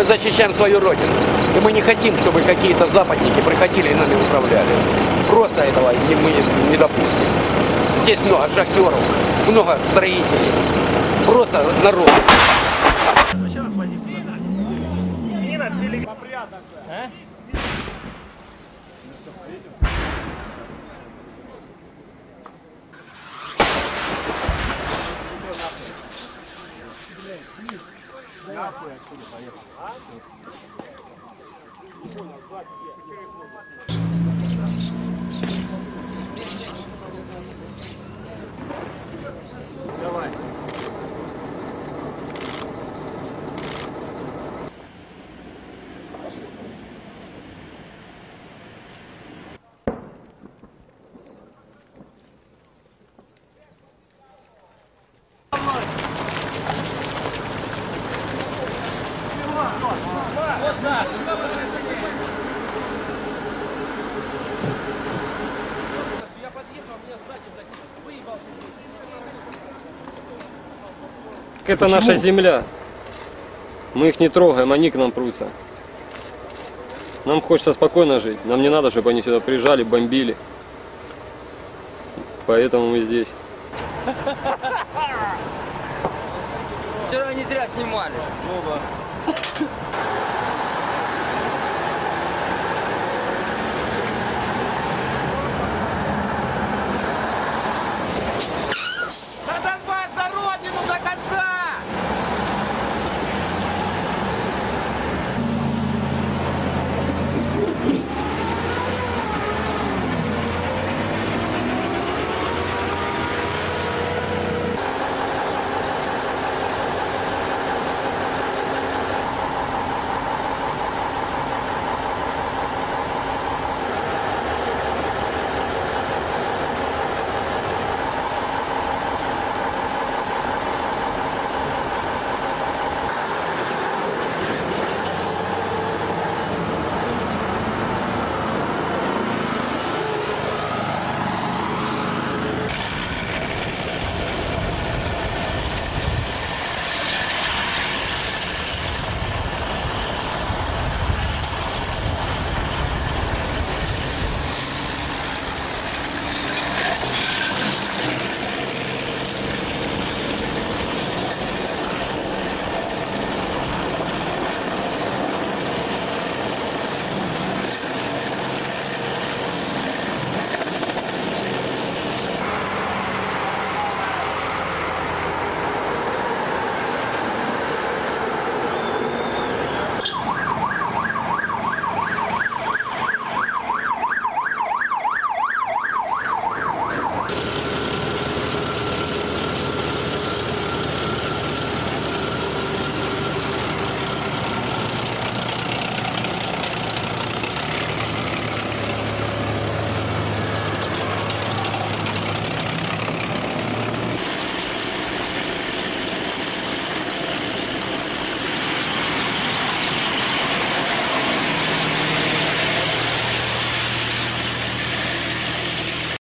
Мы защищаем свою родину. И мы не хотим, чтобы какие-то западники приходили и нами управляли. Просто этого мы не допустим. Здесь много шахтеров, много строителей. Просто народ. Попрятаться. А? Нахуй отсюда поехал. А? Это наша земля. Мы их не трогаем, они к нам прутся. Нам хочется спокойно жить. Нам не надо, чтобы они сюда приезжали, бомбили. Поэтому мы здесь. Вчера не зря снимались.